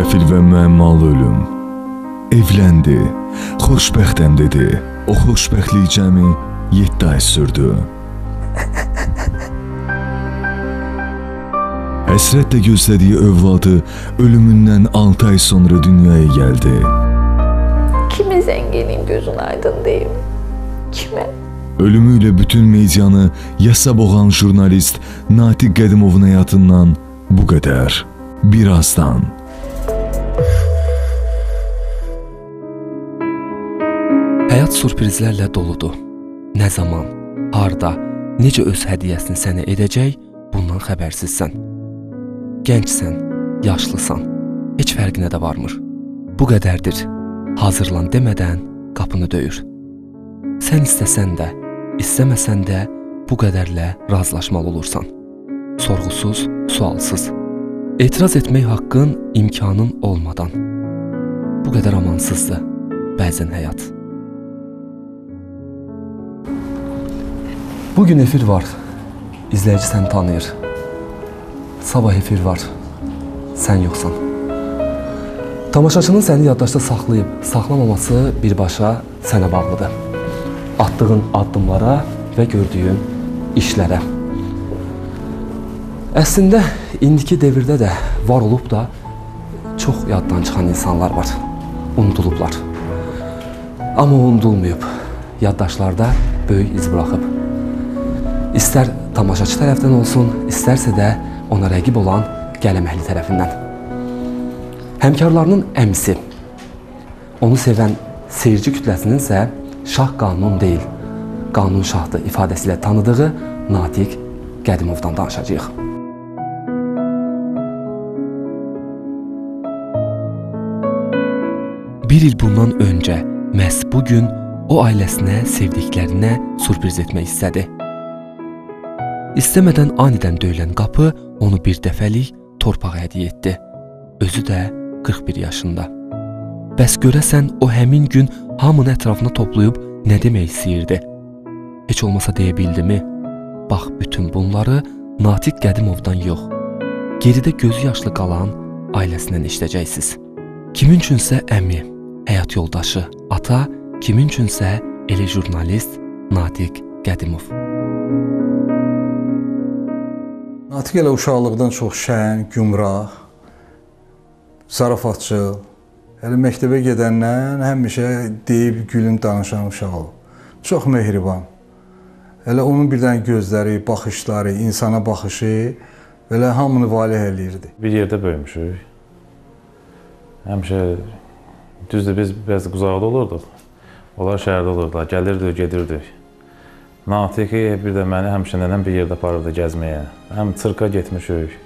Qəfil və müəmmalı ölüm. Evləndi, xoşbəxtəm dedi. O xoşbəxtlik cəmi 7 ay sürdü. Həsrətlə gözlədiyi övladı ölümündən 6 ay sonra dünyaya gəldi. Kime zenginin gözün aydın deyim? Kime? Ölümüyle bütün medianı yasa boğan jurnalist Natiq Qədimovun həyatından bu qədər. Birazdan. Həyat sürprizlərlə doludur. Nə zaman, harda, necə öz hədiyyəsini sənə edəcək, bundan xəbərsizsən. Gəncsən, yaşlısan, heç fərqinə də varmır. Bu qədərdir. Hazırlan demədən qapını döyür. Sən istəsən də, istəməsən də bu qədərlə razılaşmalı olursan. Sorğusuz, sualsız. Etiraz etmək haqqın, imkanın olmadan. Bu qədər amansızdır bəzən həyat. Bu gün efir var. İzləyici səni tanıyır. Sabah efir var. Sən yoxsan. Tamaşaçının səni yaddaşda saxlayıb saxlamaması birbaşa sənə bağlıdır. Atdığın addımlara və gördüyün işlərə. Əslində indiki dövrdə də var olub da çox yaddan çıxan insanlar var. Unudulublar. Amma unudulmayıb. Yaddaşlarda böyük iz buraxıb. İstər tamaşaçı tərəfdən olsun, istərsə də ona rəqib olan qələm əhli tərəfindən. Həmkarlarının əmsi, onu sevən seyirci kütləsinin isə şah qanun deyil, qanun şahdır ifadəsi ilə tanıdığı Natiq Qədimovdan danışacağıq. Bir il bundan öncə məhz bu gün o ailəsinə, sevdiklərinə sürpriz etmək istədi. İstəmədən anidən döyülən qapı onu bir dəfəlik torpağa hədiyyə etdi. Özü də 41 yaşında. Bəs görəsən o həmin gün hamını ətrafına toplayıb nə demək istəyirdi? Heç olmasa deyə bildimi? Bax bütün bunları Natiq Qədimovdan yox, geridə gözü yaşlı qalan ailəsindən eşidəcəksiniz. Kimin üçünsə əmi, həyat yoldaşı, ata, kimin üçünsə elə jurnalist Natiq Qədimov. Natiq elə uşaqlıqdan çox şən, gümrah, zarafatçı, elə məktəbə gedəndən həmişə deyib gülün danışan uşaq olub. Çox mehriban. Elə onun birdən gözləri, baxışları, insana baxışı belə hamını valeh eləyirdi. Bir yerdə böyümüşük. Həmişə düzdür biz bəzi uzaqda olurduq. Onlar şəhərdə olurdular. Gəlirdik, gedirdik. Natiqi bir də məni həmişə nənəm bir yerdə aparırdı gəzməyə. Həm çırka getmişik,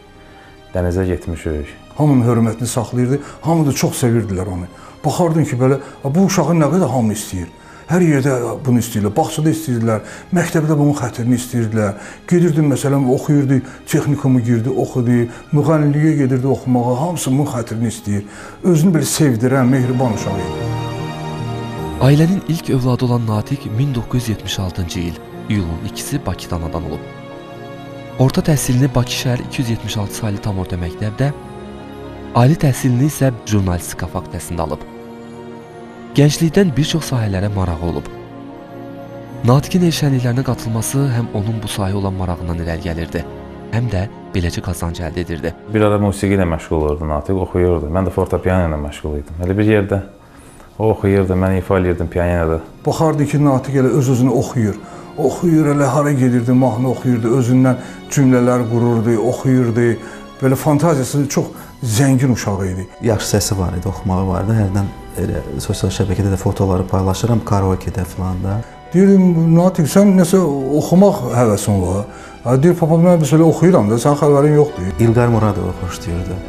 dənizə getmişik. Hamının hörmətini saxlayırdı. Hamı da çox sevirdilər onu. Baxardın ki, belə bu uşağı nə qədər hamı istəyir. Hər yerdə bunu istəyirlər. Bağçada istəyirdilər, məktəbdə bunun xətrini istəyirdilər. Gedirdim məsələn, oxuyurdu, texnikumu girdi, oxudu, müğənniliyə gedirdi oxumağa. Hamısı bunun xətrini istəyir. Özünü belə sevdirən, mehriban uşaq idi. Ailənin ilk övladı olan Natiq 1976-cı il iyulun 2-si Bakıda anadan olub. Orta təhsilini Bakı şəhər 276 saylı tam orta məktəbdə, ali təhsilini isə jurnalistika fakültəsində alıb. Gənclikdən bir çox sahələrə marağı olub. Natiqin el şənliklərinə qatılması həm onun bu sahəyə olan marağından irəli gəlirdi, həm də beləcə qazanc əldə edirdi. Bir ara musiqi ilə məşğul olurdu Natiq, oxuyurdu. Mən də fortepiano ilə məşğul idim. Elə bir yerdə o oxuyurdu, mən ifa eləyirdim pianoda. Baxardı ki, Natiq elə öz-özünə oxuyur. Oxuyur, elə hara gedirdi, mahnı oxuyurdu, özündən cümlələr qururdu, oxuyurdu. Belə fantaziyası çox zəngin uşağı idi. Yaxşı səsi var idi, oxumağı var idi. Hərdən elə sosial şəbəkədə də fotoları paylaşıram, karaoke-də falan da. Deyirdim, Natiq, sən nəsə oxumaq həvəsin var. Ha, deyir, papa, mən bir belə oxuyuram da, sən xəbərin yoxdur. İlqar Muradovu xoşlayırdı.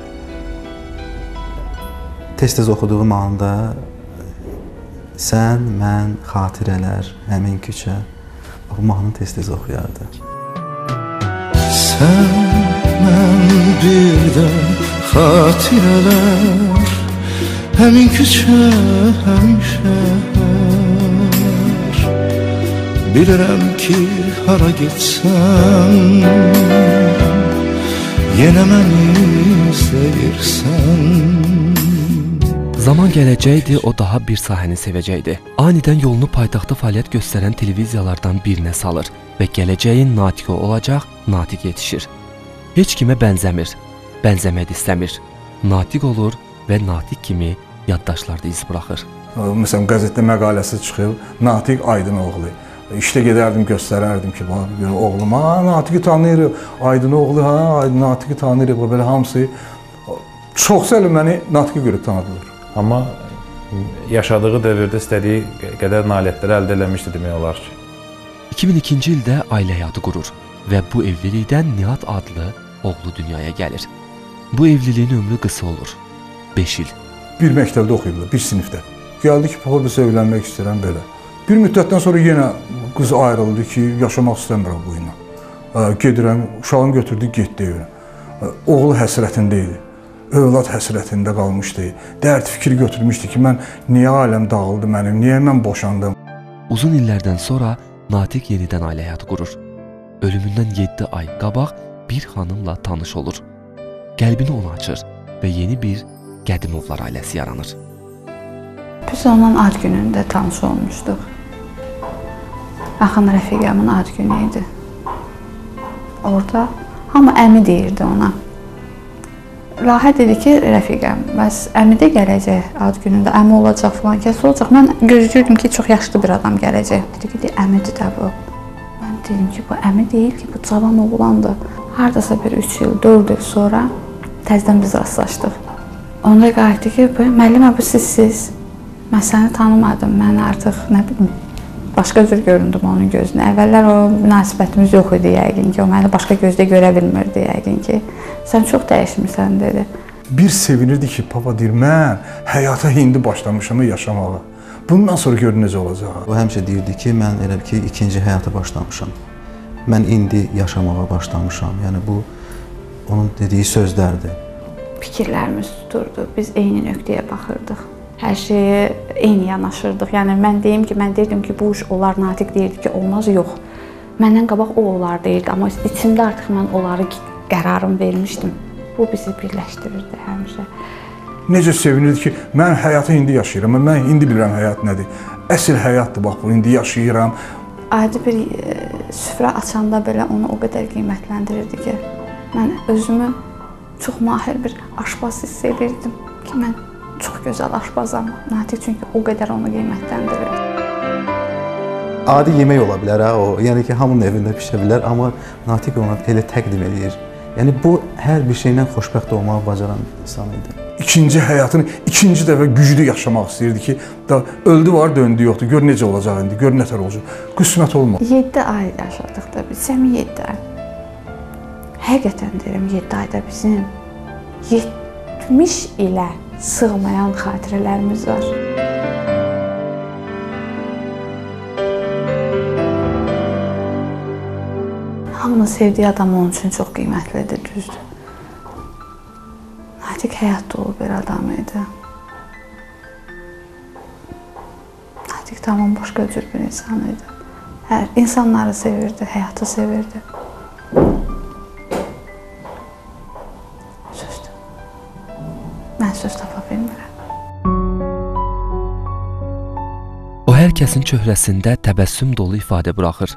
Tez-tez oxuduğum anda sən, mən, xatirələr, həmin küçə bu mahnını tez-tez oxuyardı. Sən, mən bir də xatirələr Həmin küçə, həmin şəhər Bilirəm ki, hara getsən Yenə məni istəyirsən Zaman gələcəkdi, o daha bir sahəni sevəcəkdi. Anidən yolunu paytaxtda fəaliyyət göstərən televiziyalardan birinə salır və gələcəyin natiqi olacaq, natiq yetişir. Heç kimə bənzəmir, bənzəmək istəmir. Natiq olur və natiq kimi yaddaşlarda iz buraxır. Məsələn, qəzetdə məqaləsi çıxıb, Natiq Aydınoğlu. İşdə gedərdim, göstərərdim ki, bax, bir oğlum, ha, Natiqi tanıyırıq, Aydınoğlu, ha, Aydın Natiqi tanıyırıq, belə hamısı çoxsu elə məni Natiqi görə tanıdılar. Amma yaşadığı dövrdə istədiyi qədər nailiyyətləri əldə eləmişdi demək olar ki. 2002-ci ildə ailə həyatı qurur və bu evlilikdən Nihat adlı oğlu dünyaya gəlir. Bu evliliyin ömrü qısa olur. 5 il. Bir məktəbdə oxuyurdular, bir sinifdə. Gəldi ki, papa biz evlənmək istəyirəm belə. Bir müddətdən sonra yenə qız ayrıldı ki, yaşamaq istəmirəm bu ilə. Gedirəm, uşağını götürdü, getdi evinə. Oğlu həsrətində idi. Övlad həsrətində qalmışdı. Dərd fikri götürmüşdü ki, mən niyə ailəm dağıldı mənim, niyə mən boşandım? Uzun illərdən sonra Natiq yenidən ailə həyatı qurur. Ölümündən 7 ay qabaq bir xanımla tanış olur. Qəlbini ona açır və yeni bir Qədimovlar ailəsi yaranır. Biz onun ad günündə tanış olmuşduq. Axın rəfiqəmin ad günü idi. Orada hamı əmi deyirdi ona. Rahə dedi ki, rəfiqəm, bəs əmi də gələcək ad günündə, əmi olacaq filan kəs olacaq. Mən gözləyirdim ki, çox yaşlı bir adam gələcək. Dedi ki, əmidir də bu. Mən dedim ki, bu əmi deyil ki, bu cavan oğlandır. Hardasa bir 3 il, 4 il sonra təzədən biz rastlaşdıq. Onda qayıtdı ki, müəllimə bu sizsiz. Mən səni tanımadım. Mən artıq nə bilim başqa cür göründüm onun gözünə. Əvvəllər o münasibətimiz yox idi yəqin ki, o məni başqa gözdə görə bilmirdi yəqin ki. Sən çox dəyişmisən dedi. Bir sevinirdi ki, papa deyir, mən həyata indi başlamışam yaşamağa. Bundan sonra gör necə olacaq. O həmişə deyirdi ki, mən elə bil ki, ikinci həyata başlamışam. Mən indi yaşamağa başlamışam. Yəni bu onun dediyi sözlərdir. Fikirlərimiz tuturdu. Biz eyni nöqtəyə baxırdıq. Hər şeyə eyni yanaşırdıq. Yəni mən deyim ki, mən deyirdim ki, bu iş olar, Natiq deyirdi ki, olmaz, yox. Məndən qabaq o olar deyirdi, amma içimdə artıq mən onları qərarım vermişdim. Bu bizi birləşdirirdi həmişə. Necə sevinirdi ki, mən həyatı indi yaşayıram. Mən indi bilirəm həyat nədir. Əsl həyatdır bax bu. İndi yaşayıram. Adi bir e, süfrə açanda belə onu o qədər qiymətləndirirdi ki, mən özümü çox mahir bir aşpaz hiss edirdim ki, mən çox gözəl aşpazam. Natiq çünki o qədər onu qiymətləndirir. Adi yemək ola bilər ha o. Yəni ki, hamının evində bişə bilər, amma Natiq ona elə təqdim edir. Yəni bu hər bir şeylə xoşbəxt olmağı bacaran insan idi. İkinci həyatını ikinci dəfə güclü yaşamaq istəyirdi ki, da öldü var, döndü yoxdur. Gör necə olacaq indi, gör nətər olacaq. Qismət olmadı. 7 ay yaşadıq da biz, cəmi 7 ay. Həqiqətən deyirəm 7 ayda bizim 70 ilə sığmayan xatirələrimiz var. Hamının sevdiyi adam onun üçün çox qiymətlidir, düzdür. Natiq həyat dolu bir adam idi. Natiq tamam başqa cür bir insan idi. Hər insanları sevirdi, həyatı sevirdi. Hər kəsin çöhrəsində təbəssüm dolu ifadə buraxır.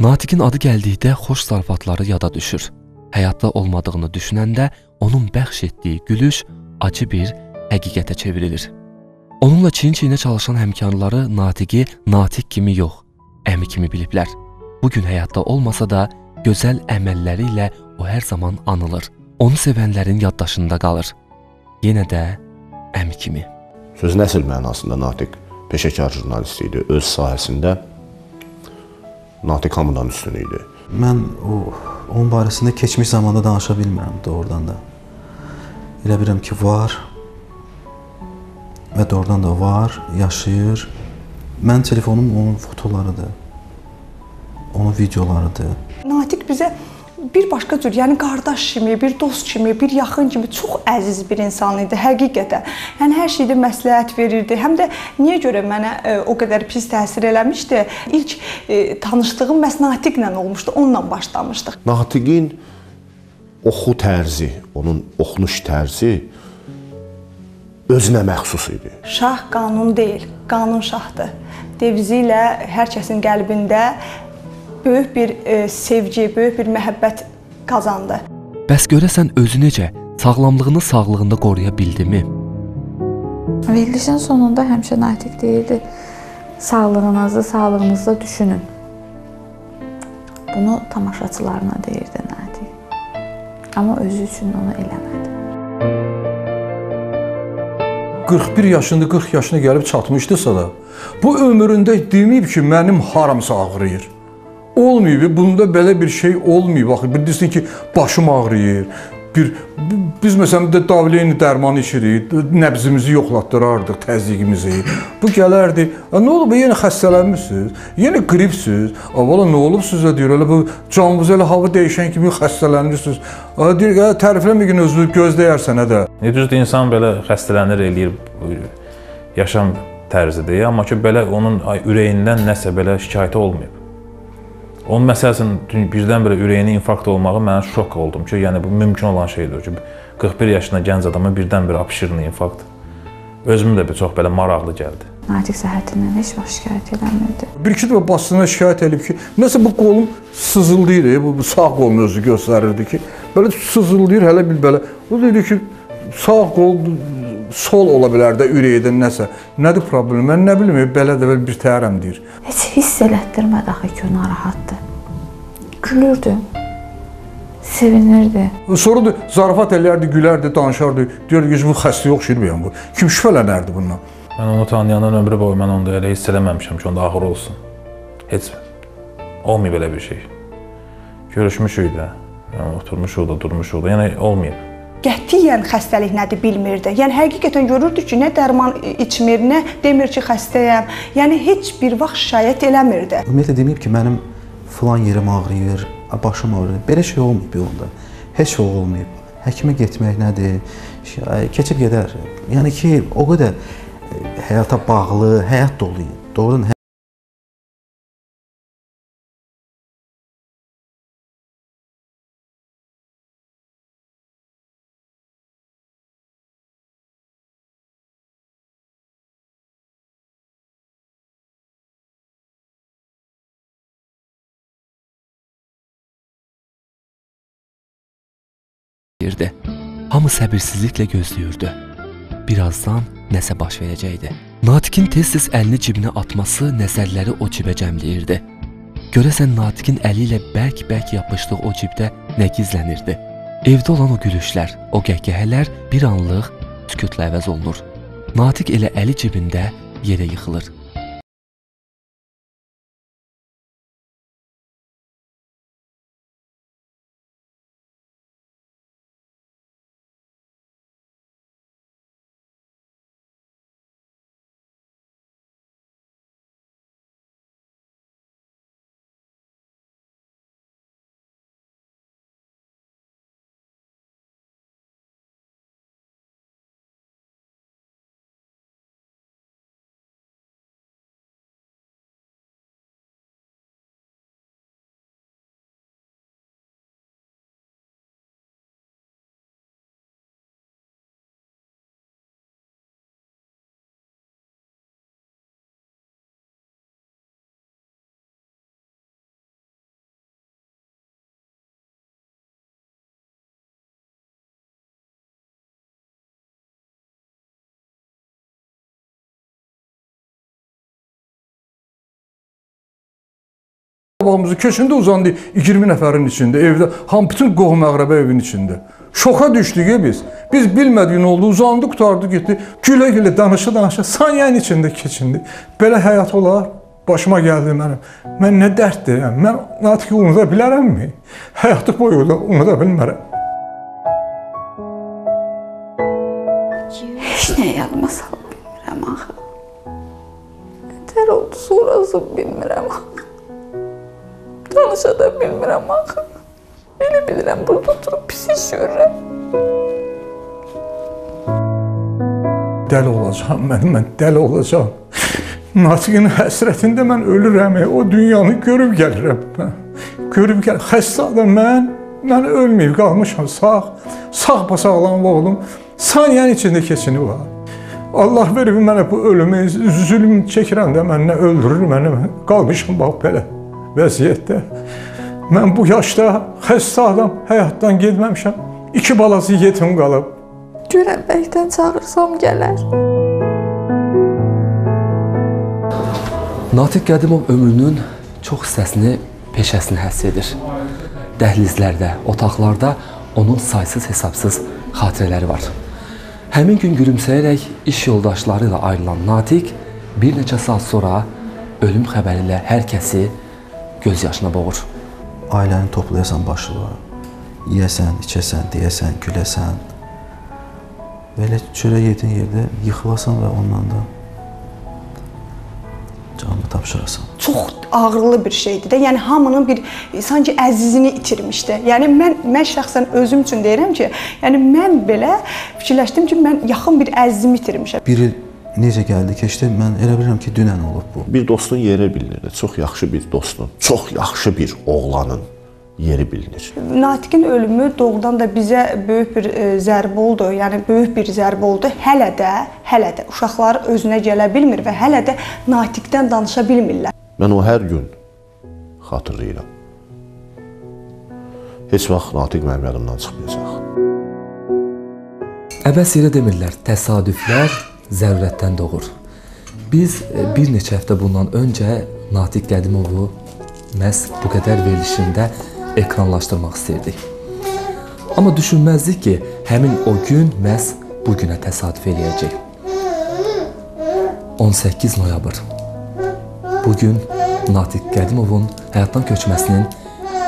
Natiqin adı gəldikdə xoş zarafatları yada düşür. Həyatda olmadığını düşünəndə onun bəxş etdiyi gülüş acı bir həqiqətə çevrilir. Onunla çiyin-çiyinə çalışan həmkarları Natiqi Natiq kimi yox, əmi kimi biliblər. Bu gün həyatda olmasa da gözəl əməlləri ilə o hər zaman anılır. Onu sevənlərin yaddaşında qalır. Yenə də əmi kimi. Sözün əsl mənasında Natiq peşəkar jurnalist idi. Öz sahəsində Natiq hamıdan üstün idi. Mən o onun barəsində keçmiş zamanda danışa bilmirəm doğrudan da. Elə bilirəm ki, var və doğrudan da var, yaşayır. Mənim telefonum onun fotolarıdır. Onun videolarıdır. Natiq bizə bir başqa cür, yəni qardaş kimi, bir dost kimi, bir yaxın kimi çox əziz bir insan idi həqiqətən. Yəni hər şeydə məsləhət verirdi. Həm də niyə görə mənə e, o qədər pis təsir eləmişdi? İlk e, tanışlığım məhz Natiqlə olmuşdu. Onunla başlamışdıq. Natiqin oxu tərzi, onun oxunuş tərzi özünə məxsus idi. Şah qanun deyil, qanun şahdır. Devizi ilə hər kəsin qəlbində böyük bir e, sevgi, böyük bir məhəbbət qazandı. Bəs görəsən özü necə sağlamlığını sağlığında qoruya bildimi? Verilişin sonunda həmişə Natiq deyirdi, sağlığınızı, sağlığınızda düşünün. Bunu tamaşaçılarına deyirdi Natiq. Amma özü üçün onu eləmədi. 41 yaşında, 40 yaşına gəlib çatmışdısa da, bu ömründə deməyib ki, mənim haramsa ağrıyır. Olmayıb, bunda belə bir şey olmayıb. Baxın, bilirsən ki, başım ağrıyır. Bir biz məsələn də davleyn dərmanı içirik, nəbzimizi yoxlatdırardıq, təzyiqimizi. Bu gələrdi. "A, Nə olub? Yenə xəstələnmisiniz? Yenə qripsiz? A, valla nə olub sizə deyir. Elə bu canınız elə hava dəyişən kimi xəstələnmisiniz. A, deyir, "Ə, tərifləməyin özünü gözləyərsən də." E, düzdür, insan belə xəstələnir, eləyir, yaşam tərzidir. Amma ki, belə onun ürəyindən nəsə belə şikayəti olmayıb. Onun məsələn birdən-birə ürəyinin infarkt olmağı mənə şok oldum ki, yəni bu mümkün olan şeydir ki, 41 yaşında gənc adama birdən-birə apşırın infarkt. Özümü də bir çox belə maraqlı gəldi. Natiq səhhətindən heç vaxt şikayət eləmirdi. Bir-iki dəfə basına şikayət edib ki, nəsə bu qolum sızıldayır, bu, bu sağ qolum özü göstərirdi ki, belə sızıldayır hələ bir belə. O dedi ki, sağ qol sol ola bilər də ürəkdən nəsə. Nədir problem? Mən nə bilim, belə də belə bir təhərəm deyir. Heç hiss elətdirmədi axı ki, narahatdır. Gülürdü. Sevinirdi. Sonra da zarafat eləyərdi, gülərdi, danışardı. Deyirdi ki, bu xəstəyə oxşayır bu bu. Kim şübhələnərdi bundan? Mən onu tanıyandan ömrü boyu mən onda elə hiss eləməmişəm ki, onda ağır olsun. Heç olmayıb belə bir şey. Görüşmüşük də. Yəni oturmuşuq da, durmuşuq da. Yəni olmayıb. Qətiyyən xəstəlik nədir bilmirdi. Yəni həqiqətən görürdü ki, nə dərman içmir, nə demir ki, xəstəyəm. Yəni heç bir vaxt şikayət eləmirdi. Ümumiyyətlə deməyib ki, mənim filan yerim ağrıyır, başım ağrıyır. Belə şey olmayıb onda. Heç o olmayıb. Həkimə getmək nədir? Şey, Keçib gedər. Yəni ki, o qədər e, həyata bağlı, həyat dolu idi. Doğrudan deyirdi. Hamı səbirsizliklə gözləyirdi. Birazdan nəsə baş verəcəkdi. Natiqin tez-tez əlini cibinə atması nəzərləri o cibə cəmləyirdi. Görəsən Natiqin əli ilə bərk-bərk yapışdığı o cibdə nə gizlənirdi? Evdə olan o gülüşlər, o qəhqəhələr bir anlıq sükutla əvəz olunur. Natiq elə əli cibində yerə yıxılır. Babamızı köçündə uzandı 20 nəfərin içində, evdə, ham bütün qohum əqrəbə evin içində. Şoka düşdük ya biz. Biz bilmədik nə oldu, uzandı, qutardı, getdi. Gülə-gülə danışa-danışa saniyənin içində keçindi. Belə həyat olar. Başıma gəldi mənim. Mən nə dərddirəm? Mən Natiqi unuda bilərəmmi? Həyatı boyu da unuda bilmərəm. Heç nə yadıma sala bilmirəm axı. Nətər oldu sonrası bilmirəm axı. Danışa da bilmirəm axı. Elə bilirəm burada oturub pis iş görürəm. Dəli olacağam mən, mən dəli olacağam. Natiqin həsrətində mən ölürəm, o dünyanı görüb gəlirəm. Görüb gəl, xəstə adam mən, mən ölməyib qalmışam sağ, sağ basağlam oğlum. Saniyənin içində keçini var. Allah verib mənə bu ölümü, zülm çəkirəm də mən nə öldürür məni. Qalmışam bax belə vəziyyətdə. Mən bu yaşda xəstə adam həyatdan getməmişəm. İki balası yetim qalıb. Görənbəkdən çağırsam gələr. Natiq Qədimov ömrünün çox hissəsini peşəsini həsr edir. Dəhlizlərdə, otaqlarda onun saysız-hesabsız xatirələri var. Həmin gün gülümsəyərək iş yoldaşları ilə ayrılan Natiq bir neçə saat sonra ölüm xəbəri ilə hər kəsi göz yaşına boğur. Ailəni toplayasan başına. Yeyəsən, içəsən, deyəsən, güləsən. Belə çörək yediyin yerdə yıxılasan və ondan da canını tapşırasan. çox ağrılı bir şeydir də. Yəni hamının bir sanki əzizini itirmişdi. Yəni mən mən şəxsən özüm üçün deyirəm ki, yəni mən belə fikirləşdim ki, mən yaxın bir əzizimi itirmişəm. Bir il necə gəldi, keçdi? Mən elə bilirəm ki, dünən olub bu. Bir dostun yeri bilinir. Çox yaxşı bir dostun, çox yaxşı bir oğlanın yeri bilinir. Natiqin ölümü doğrudan da bizə böyük bir e, zərbə oldu. Yəni böyük bir zərbə oldu. Hələ də, hələ də uşaqlar özünə gələ bilmir və hələ də Natiqdən danışa bilmirlər. Mən o hər gün xatırlayıram. Heç vaxt Natiq mənim yadımdan çıxmayacaq. Əbəs yerə demirlər, təsadüflər zərurətdən doğur. Biz e, bir neçə həftə bundan öncə Natiq Qədimovu məhz bu qədər verilişində ekranlaşdırmaq istirdik. Amma düşünməzdik ki, həmin o gün məhz bu günə təsadüf eləyəcək. 18 noyabr. Bu gün Natiq Qədimovun həyatdan köçməsinin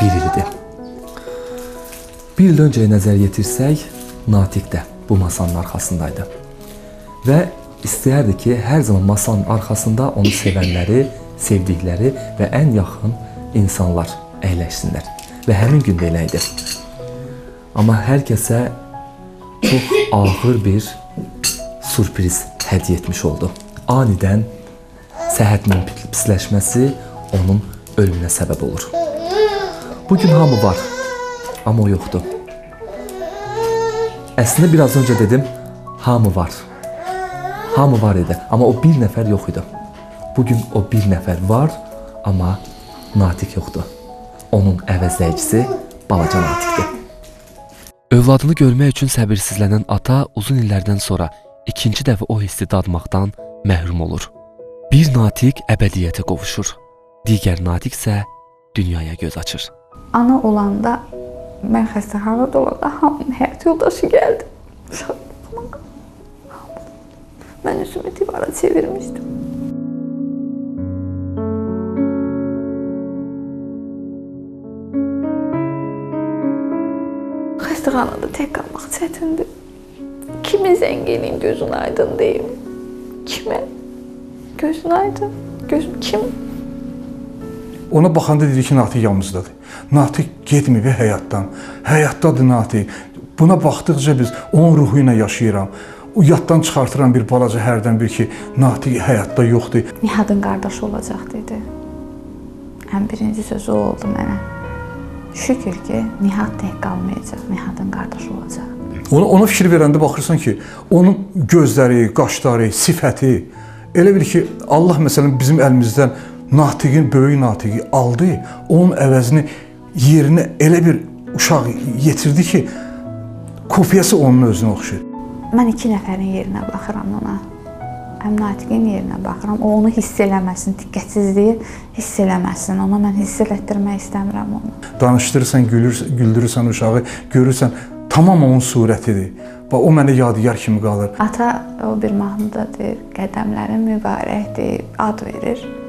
bir ilidir. Bir il öncəyə nəzər yetirsək, Natiq də bu masanın arxasındaydı. Və istəyərdi ki, hər zaman masanın arxasında onu sevənləri, sevdikləri və ən yaxın insanlar əyləşsinlər. Və həmin gün də elə idi. Amma hər kəsə çox ağır bir sürpriz hədiyyə etmiş oldu. Anidən səhhətinin pisləşməsi onun ölümünə səbəb olur. Bu gün hamı var, amma o yoxdur. Əslində biraz öncə dedim, hamı var. Hamı var idi, amma o bir nəfər yox idi. Bu gün o bir nəfər var, amma Natiq yoxdur. Onun əvəzləyicisi balaca Natiqdir. Övladını görmək üçün səbirsizlənən ata uzun illərdən sonra ikinci dəfə o hissi dadmaqdan məhrum olur. Bir Natiq əbədiyyətə qovuşur. Digər Natiq isə dünyaya göz açır. Ana olanda mən xəstəxanada olanda hamının həyat yoldaşı gəldi. Uşaq Mən üzümü divara çevirmişdim. Xəstəxanada tək qalmaq çətindir. Kimin zəng eləyim gözün aydın deyim. Kimə? Gözün aydın. Gözüm kim? Ona baxanda dedi ki, Natiq yanımızdadır. Natiq getmir həyatdan. Həyatdadır Natiq. Buna baxdıqca biz onun ruhu ilə yaşayıram. O yaddan çıxartıram bir balaca hərdən bir ki, Natiq həyatda yoxdur. Nihadın qardaşı olacaq dedi. Ən birinci sözü o oldu mənə. Şükür ki, Nihad tək qalmayacaq, Nihadın qardaşı olacaq. Ona ona fikir verəndə baxırsan ki, onun gözləri, qaşları, sifəti elə bil ki, Allah məsələn bizim əlimizdən Natiqin böyük Natiqi aldı, onun əvəzini yerinə elə bir uşaq yetirdi ki, kopyası onun özünə oxşayır. Mən iki nəfərin yerinə baxıram ona. Həm Natiqin yerinə baxıram. O onu hiss eləməsin, diqqətsizliyi hiss eləməsin. Ona mən hiss elətdirmək istəmirəm onu. Danışdırırsan, gülür, güldürürsən uşağı, görürsən tamam onun surətidir. Bax o mənə yadigar kimi qalır. Ata o bir mahnıdadır, qədəmlərin mübarəkdir, ad verir.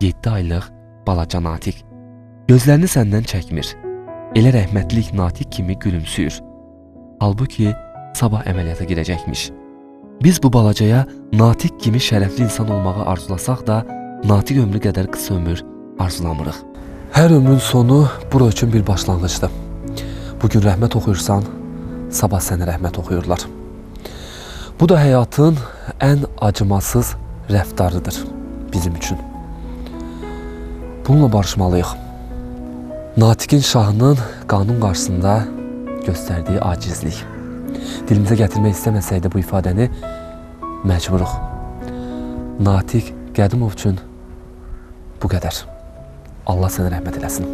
7 aylıq balaca Natiq. Gözlərini səndən çəkmir. Elə rəhmətlik Natiq kimi gülümsüyür. Halbuki sabah əməliyyata girəcəkmiş. Biz bu balacaya Natiq kimi şərəfli insan olmağı arzulasaq da, Natiq ömrü qədər qısa ömür arzulamırıq. Hər ömrün sonu bura üçün bir başlanğıcdır. Bu gün rəhmət oxuyursan, sabah sənə rəhmət oxuyurlar. Bu da həyatın ən acımasız rəftarıdır bizim üçün. Bununla barışmalıyıq. Natiqin şahının qanun qarşısında göstərdiyi acizlik. Dilimizə gətirmək istəməsək də bu ifadəni məcburuq. Natiq Qədimov üçün bu qədər. Allah sənə rəhmət eləsin.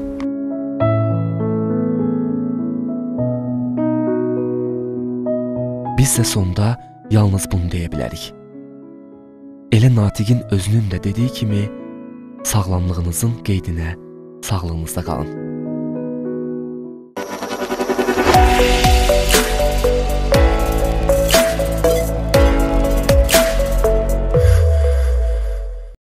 Biz də sonda yalnız bunu deyə bilərik. Elə Natiqin özünün də dediyi kimi sağlamlığınızın qeydinə sağlığınızda qalın.